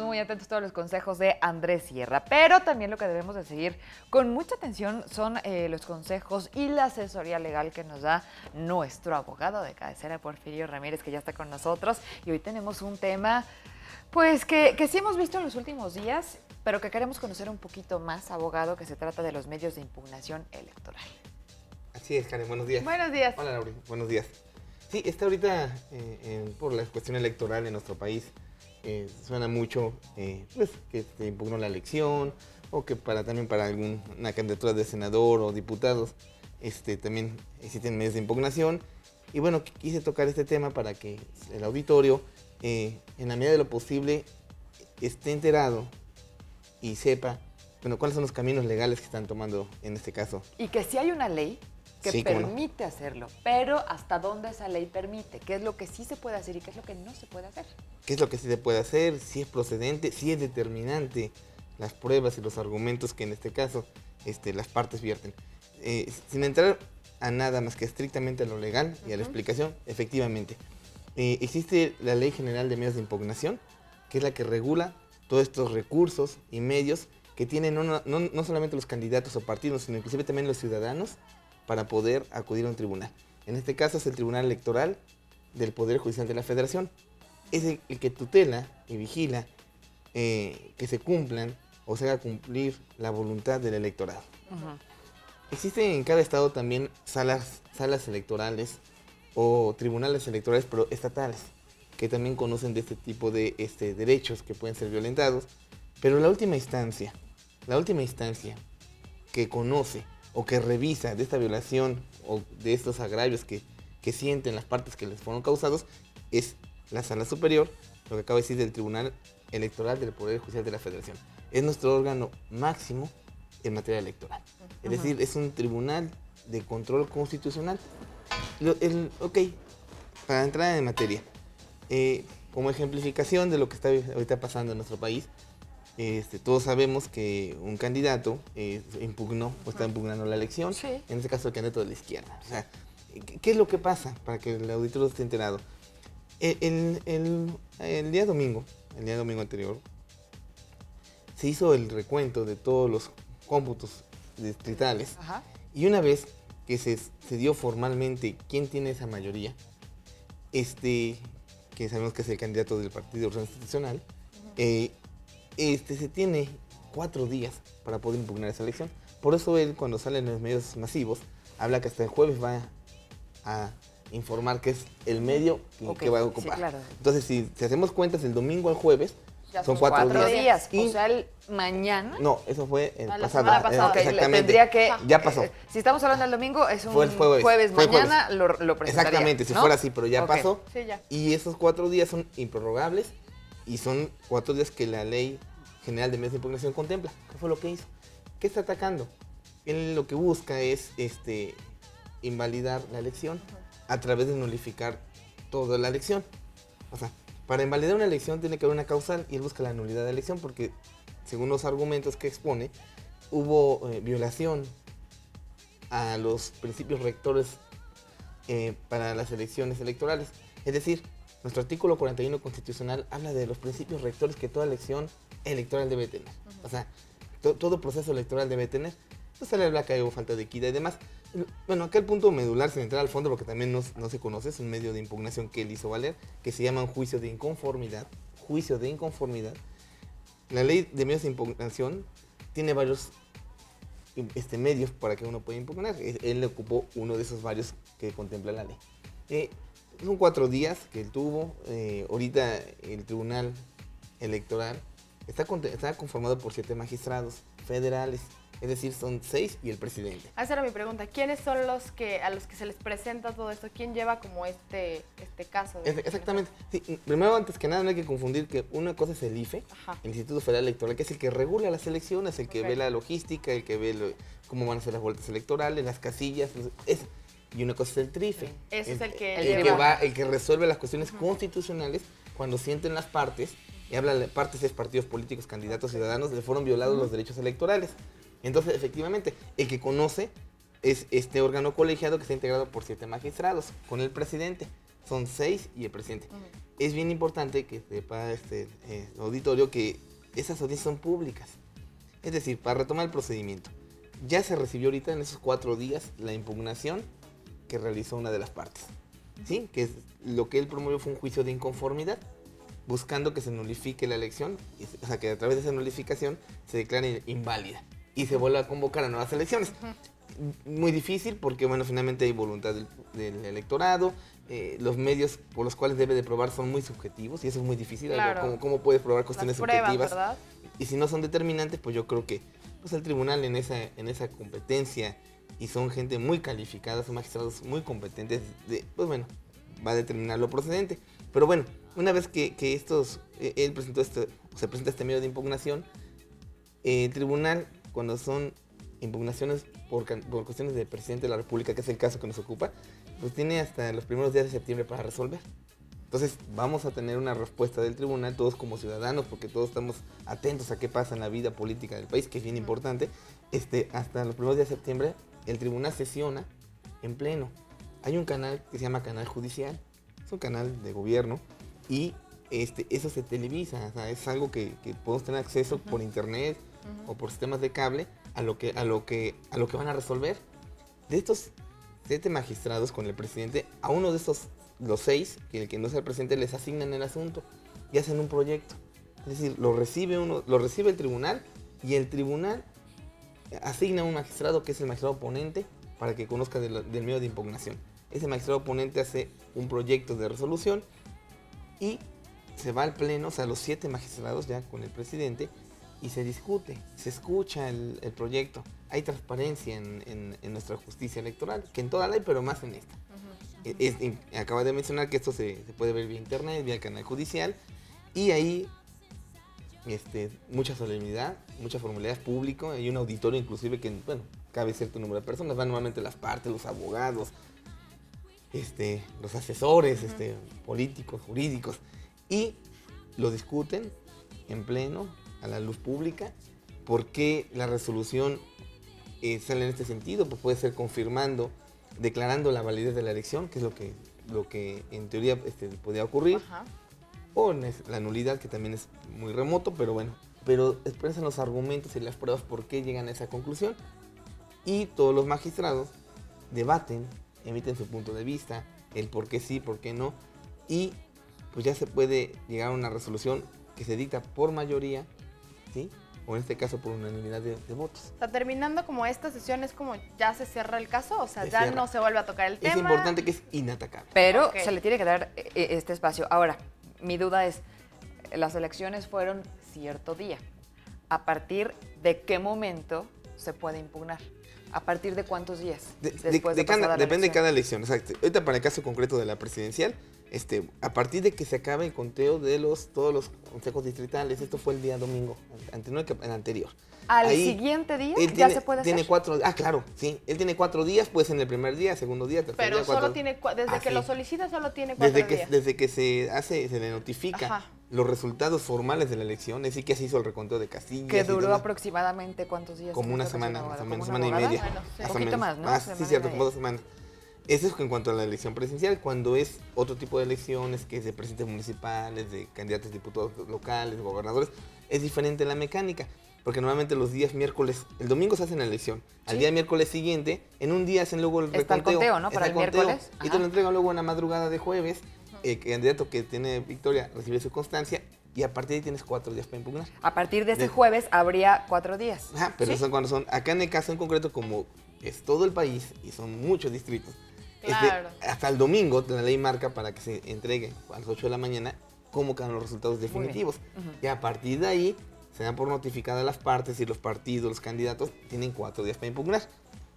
Muy atentos a todos los consejos de Andrés Sierra, pero también lo que debemos de seguir con mucha atención son eh, los consejos y la asesoría legal que nos da nuestro abogado de cabecera, Porfirio Ramírez, que ya está con nosotros. Y hoy tenemos un tema, pues, que, que sí hemos visto en los últimos días, pero que queremos conocer un poquito más, abogado, que se trata de los medios de impugnación electoral. Así es, Karen, buenos días. Buenos días. Hola, Laura, buenos días. Sí, está ahorita eh, por la cuestión electoral en nuestro país. Suena mucho eh, pues, que se impugnó la elección o que para también para alguna candidatura de senador o diputados este, también existen medios de impugnación. Y bueno, qu- quise tocar este tema para que el auditorio, eh, en la medida de lo posible, esté enterado y sepa bueno, cuáles son los caminos legales que están tomando en este caso Y que sí hay una ley que Sí, permite hacerlo, pero hasta dónde esa ley permite, qué es lo que sí se puede hacer y qué es lo que no se puede hacer. qué es lo que sí se puede hacer, si es procedente, si es determinante las pruebas y los argumentos que en este caso este, las partes vierten. Eh, sin entrar a nada más que estrictamente a lo legal y a la explicación, efectivamente, eh, existe la Ley General de Medios de Impugnación, que es la que regula todos estos recursos y medios que tienen no, no- no solamente los candidatos o partidos, sino inclusive también los ciudadanos para poder acudir a un tribunal. En este caso es el Tribunal Electoral del Poder Judicial de la Federación. Es el, el que tutela y vigila eh, que se cumplan o se haga cumplir la voluntad del electorado. Existen en cada estado también salas, salas electorales o tribunales electorales pero estatales que también conocen de este tipo de este, derechos que pueden ser violentados. Pero la última instancia, la última instancia que conoce o que revisa de esta violación o de estos agravios que, que sienten las partes que les fueron causados es la sala superior, lo que acabo de decir del Tribunal Electoral del Poder Judicial de la Federación. Es nuestro órgano máximo en materia electoral. Es decir, es un tribunal de control constitucional. Lo- el- ok, para entrar en materia, eh, como ejemplificación de lo que está ahorita pasando en nuestro país, este, todos sabemos que un candidato eh, impugnó o está impugnando la elección, Sí. en este caso el candidato de la izquierda. O sea, ¿qué, es lo que pasa para que el auditorio esté enterado? El, el- día domingo, el día domingo anterior, se hizo el recuento de todos los cómputos distritales Ajá. y una vez que se, se dio formalmente quién tiene esa mayoría, este, que sabemos que es el candidato del Partido Revolución Institucional, eh, este, se tiene cuatro días para poder impugnar esa elección. Por eso él, cuando sale en los medios masivos, habla que hasta el jueves va a informar que es el medio que, que va a sí, ocupar. claro. Entonces, si, si hacemos cuentas, el domingo al jueves Ya son cuatro, Cuatro días. Y- O sea, el mañana. no, eso fue el la pasado. semana pasada. Ok, le- exactamente. tendría que. Ya pasó. eh, si estamos hablando del domingo, es un Fue el jueves, fue el mañana lo, lo. Exactamente, si ¿no? fuera así, pero ya pasó. Sí, ya. Y esos cuatro días son improrrogables y son cuatro días que la ley general de medios de impugnación contempla. ¿Qué fue lo que hizo? ¿Qué está atacando? Él lo que busca es este, invalidar la elección a través de nulificar toda la elección. O sea, para invalidar una elección tiene que haber una causal y él busca la nulidad de la elección porque, según los argumentos que expone, hubo eh, violación a los principios rectores eh, para las elecciones electorales. Es decir, nuestro artículo 41 constitucional habla de los principios rectores que toda elección electoral debe tener. O sea, to- todo proceso electoral debe tener. No se le habla que hubo falta de equidad y demás. Bueno, acá el punto medular, sin entrar al fondo, porque también no, no se conoce, es un medio de impugnación que él hizo valer, que se llama un juicio de inconformidad. Juicio de inconformidad. La ley de medios de impugnación tiene varios este, medios para que uno pueda impugnar. Él él le ocupó uno de esos varios que contempla la ley. Eh, son cuatro días que él tuvo. eh, ahorita el Tribunal Electoral está, conformado por siete magistrados federales. Es decir, son seis y el presidente. Ah, Esa era mi pregunta. ¿Quiénes son los que a los que se les presenta todo esto? ¿Quién lleva como este este caso? de- Exactamente. Sí, primero, antes que nada, no hay que confundir que una cosa es el IFE, Ajá. el Instituto Federal Electoral, que es el que regula las elecciones, el que ve la logística, el que ve lo- cómo van a ser las vueltas electorales, las casillas. los- es- y una cosa es el TRIFE. Ese es el que el lleva- que va, el que resuelve las cuestiones constitucionales cuando sienten las partes, y hablan de partes es partidos políticos, candidatos, ciudadanos, le fueron violados los derechos electorales. Entonces, efectivamente, el que conoce es este órgano colegiado que está integrado por siete magistrados, con el presidente. Son seis y el presidente. es bien importante que sepa este eh, auditorio que esas audiencias son públicas. Es decir, para retomar el procedimiento, ya se recibió ahorita en esos cuatro días la impugnación que realizó una de las partes. ¿Sí? Que es, lo que él promovió fue un juicio de inconformidad, buscando que se nulifique la elección, o sea, que a través de esa nulificación se declare inválida y se vuelva a convocar a nuevas elecciones. Muy difícil porque, bueno, finalmente hay voluntad del, del electorado, eh, los medios por los cuales debe de probar son muy subjetivos y eso es muy difícil. Claro. ¿Cómo, cómo puedes probar cuestiones pruebas, subjetivas? ¿verdad? Y si no son determinantes, pues yo creo que pues el tribunal en esa, en esa competencia y son gente muy calificada, son magistrados muy competentes, de, pues bueno, va a determinar lo procedente. Pero bueno, una vez que, que estos, eh, él presentó este, se presenta este medio de impugnación, eh, el tribunal, cuando son impugnaciones por, por cuestiones de presidente de la República, que es el caso que nos ocupa, pues tiene hasta los primeros días de septiembre para resolver. Entonces vamos a tener una respuesta del tribunal todos como ciudadanos, porque todos estamos atentos a qué pasa en la vida política del país, que es bien importante. Este, hasta los primeros días de septiembre el tribunal sesiona en pleno. Hay un canal que se llama Canal Judicial, es un canal de gobierno y este, eso se televisa, o sea, es algo que, que podemos tener acceso por internet o por sistemas de cable a lo que, a lo que, a lo que van a resolver. De estos siete magistrados con el presidente, a uno de estos, los seis, que el que no sea el presidente, les asignan el asunto y hacen un proyecto. Es decir, lo recibe, uno, lo recibe el tribunal y el tribunal asigna un magistrado que es el magistrado oponente para que conozca de lo- del medio de impugnación. Ese magistrado oponente hace un proyecto de resolución y se va al pleno, o sea, los siete magistrados ya con el presidente, y se discute, se escucha el, el proyecto. Hay transparencia en, en- en nuestra justicia electoral, que en toda ley, pero más en esta. E- es- acaba de mencionar que esto se, se puede ver vía internet, vía canal judicial, y ahí este, mucha solemnidad, mucha formalidad público, hay un auditorio inclusive que, bueno, cabe cierto número de personas, van normalmente las partes, los abogados, este, los asesores este, políticos, jurídicos, y lo discuten en pleno, a la luz pública, por qué la resolución eh, sale en este sentido, pues puede ser confirmando, declarando la validez de la elección, que es lo que, lo que en teoría este, podía ocurrir. O en es- la nulidad, que también es muy remoto, pero bueno, pero expresan los argumentos y las pruebas por qué llegan a esa conclusión, y todos los magistrados debaten, emiten su punto de vista, el por qué sí, por qué no, y pues ya se puede llegar a una resolución que se dicta por mayoría, ¿sí? O en este caso por unanimidad de, de votos. O sea, terminando como esta sesión es como ya se cierra el caso, o sea, Se ya cierra. no se vuelve a tocar el tema. Es importante que es inatacable. Pero Ok. se le tiene que dar eh, eh, este espacio. Ahora, mi duda es, las elecciones fueron cierto día. ¿A partir de qué momento se puede impugnar? ¿A partir de cuántos días? De- de- de cada- depende de cada elección. Exacto. Ahorita para el caso concreto de la presidencial, este, a partir de que se acabe el conteo de los todos los consejos distritales, esto fue el día domingo, anterior, el anterior. Al Ahí, siguiente día Él ya tiene, se puede tiene hacer. cuatro, ah, claro, sí. Él tiene cuatro días, puede ser en el primer día, segundo día, tercer Pero día, solo cuatro- tiene, cua- desde Ah, que lo solicita, solo tiene cuatro desde que, días. desde que se hace, se le notifica Ajá. los resultados formales de la elección, es decir, que se hizo el reconteo de casillas. Que duró aproximadamente cuántos días. como ¿Tiene una semana, más o ¿Como menos, una semana y media. Bueno, sí. más o Poquito menos. más, ¿no? Semana sí, cierto, como dos semanas. Eso es en cuanto a la elección presidencial. Cuando es otro tipo de elecciones, que es de presidentes municipales, de candidatos a diputados locales, gobernadores, es diferente la mecánica. Porque normalmente los días miércoles, el domingo se hace la elección. Al Sí. día miércoles siguiente, en un día hacen luego el Está el reconteo. conteo, ¿no? Para el conteo, miércoles. Y te Ajá. lo entregan luego en la madrugada de jueves. El candidato que tiene victoria recibe su constancia y a partir de ahí tienes cuatro días para impugnar. A partir de ese De- jueves habría cuatro días. Ajá, pero ¿Sí? son cuando son. Acá en el caso en concreto, como es todo el país y son muchos distritos, hasta el domingo la ley marca para que se entregue a las 8 de la mañana cómo quedan los resultados definitivos. Y a partir de ahí se dan por notificadas las partes y los partidos, los candidatos, tienen cuatro días para impugnar.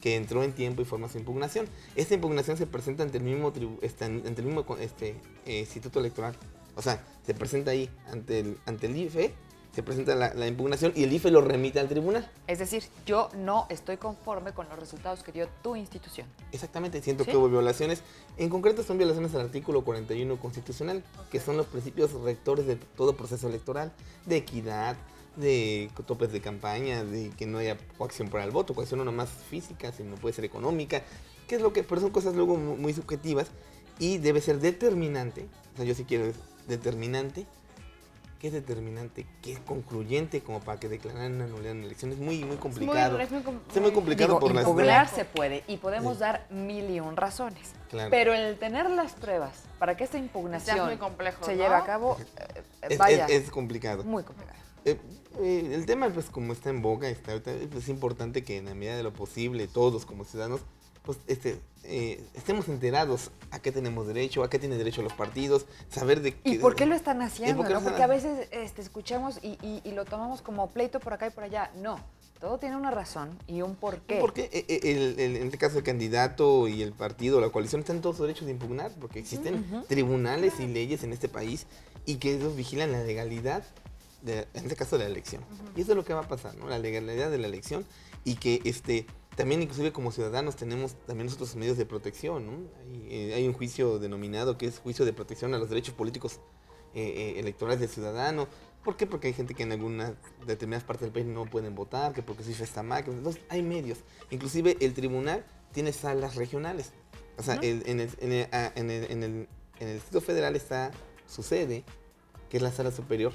Que entró en tiempo y forma su impugnación. Esta impugnación se presenta ante el mismo, tribu- este, ante el mismo este, eh, instituto electoral. O sea, se presenta ahí ante el, ante el IFE, se presenta la, la impugnación y el IFE lo remite al tribunal. Es decir, yo no estoy conforme con los resultados que dio tu institución. Exactamente, siento ¿Sí? que hubo violaciones. En concreto son violaciones al artículo 41 constitucional, que son los principios rectores de todo proceso electoral, de equidad, de topes de campaña, de que no haya coacción para el voto, coacción no nomás física, sino puede ser económica, que es lo que, pero son cosas luego mu- muy subjetivas y debe ser determinante. O sea, yo sí quiero determinante, ¿qué es determinante? ¿Qué es concluyente como para que declararan una nulidad en elecciones? Es muy, muy complicado. es muy com- es muy complicado Digo, por las impugnar se puede y podemos Sí. dar mil y un razones. Claro. Pero el tener las pruebas para que esta impugnación es muy complejo, se ¿no? lleve a cabo, eh, eh, Es, vaya, es- es complicado. muy complicado. Eh, eh, el tema, pues, como está en boga, está, pues, es importante que en la medida de lo posible, todos como ciudadanos, pues, este, eh, estemos enterados a qué tenemos derecho, a qué tienen derecho los partidos, saber de ¿Y qué... por qué lo están haciendo? por qué lo no? están Porque a veces este, escuchamos y, y- y lo tomamos como pleito por acá y por allá. No, todo tiene una razón y un porqué. Porque eh, el- el- en este caso el candidato y el partido, la coalición, están todos sus derechos de impugnar, porque existen tribunales y leyes en este país y que ellos vigilan la legalidad, de- en este caso de la elección. Y eso es lo que va a pasar, ¿no? La legalidad de la elección y que este también inclusive como ciudadanos tenemos también nosotros medios de protección, ¿no? Hay, eh, hay un juicio denominado que es juicio de protección a los derechos políticos eh, eh, electorales del ciudadano. ¿Por qué? Porque hay gente que en algunas determinadas partes del país no pueden votar, que porque soy festamac. Entonces hay medios. Inclusive el tribunal tiene salas regionales. O sea, el- en, el, en, el, en el- en el- en el Distrito Federal está su sede, que es la sala superior.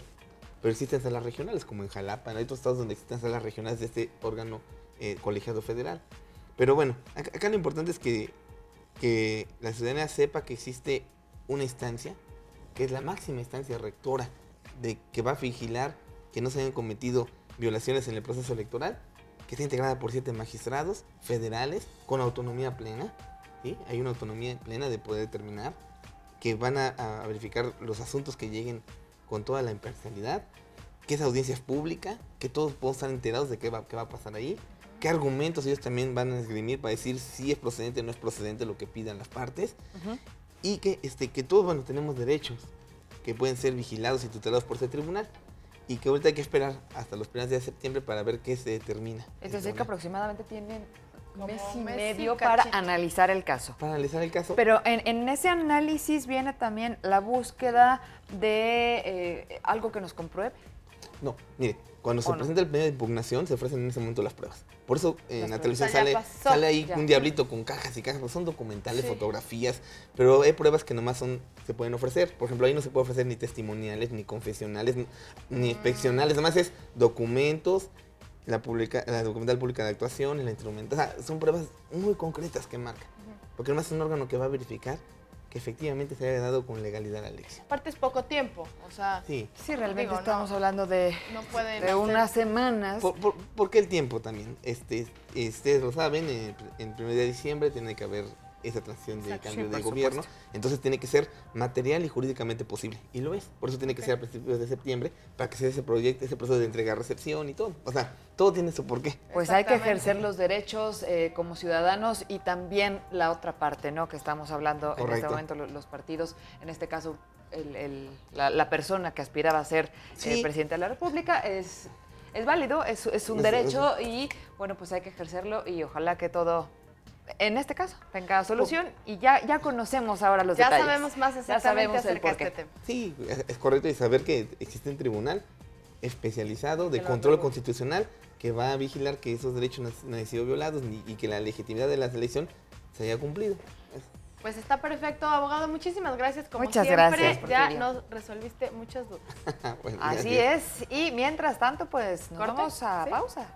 Pero existen salas regionales, como en Jalapa, en otros estados donde existen salas regionales de este órgano eh, colegiado federal. Pero bueno, acá, lo importante es que, que la ciudadanía sepa que existe una instancia, que es la máxima instancia rectora, de que va a vigilar que no se hayan cometido violaciones en el proceso electoral, que está integrada por siete magistrados federales con autonomía plena, ¿sí? hay una autonomía plena de poder determinar, que van a verificar los asuntos que lleguen con toda la imparcialidad, que esa audiencia es pública, que todos podemos estar enterados de qué va, qué va a pasar ahí, qué argumentos ellos también van a esgrimir para decir si es procedente o no es procedente lo que pidan las partes, Ujú. y que, este, que todos bueno, tenemos derechos que pueden ser vigilados y tutelados por ese tribunal, y que ahorita hay que esperar hasta los primeros días de septiembre para ver qué se determina. Es decir, que aproximadamente tienen Como mes y mes y medio para analizar el caso. Para analizar el caso, Pero en, en ese análisis viene también la búsqueda de eh, algo que nos compruebe. No, mire, cuando se presenta el pedido de impugnación se ofrecen en ese momento las pruebas. Por eso en la televisión sea, sale, pasó. sale ahí Ya. un diablito con cajas y cajas, pues son documentales, Sí. fotografías, pero hay pruebas que nomás son, se pueden ofrecer. Por ejemplo, ahí no se puede ofrecer ni testimoniales, ni confesionales, ni, ni inspeccionales, nomás es documentos, la, publica, la documental pública de actuación, y la instrumental. O sea, son pruebas muy concretas que marcan. Porque además es un órgano que va a verificar que efectivamente se haya dado con legalidad la elección. Aparte es poco tiempo, o sea, Sí. Sí, realmente Digo, no. estamos hablando de, no pueden de hacer- unas semanas. ¿Por, por, por qué el tiempo también? Este, ustedes lo saben, en el primer día de diciembre tiene que haber esa transición de Exacto. cambio Sí, de gobierno. supuesto. Entonces tiene que ser material y jurídicamente posible. Y lo es. Por eso tiene que ser a principios de septiembre para que sea ese proyecto, ese proceso de entrega-recepción y todo. O sea, todo tiene su porqué. Pues hay que ejercer los derechos eh, como ciudadanos y también la otra parte, ¿no? Que estamos hablando en este momento, lo- los partidos, en este caso, el- el- la, la persona que aspiraba a ser eh, Sí. presidente de la República es, es válido, es, es un Es- derecho y, bueno, pues hay que ejercerlo y ojalá que todo, en este caso, tenga solución y ya, ya conocemos ahora los ya detalles. sabemos más Ya exactamente sabemos el acerca de este tema. Sí, es, correcto y saber que existe un tribunal especializado de control constitucional que va a vigilar que esos derechos no, no hayan sido violados ni- y que la legitimidad de la elección se haya cumplido. Pues está perfecto, abogado. Muchísimas gracias. Como Muchas siempre, gracias, ya nos resolviste muchas dudas. Bueno, Así gracias. es. Y mientras tanto, pues nos ¿Corte? vamos a ¿Sí? pausa.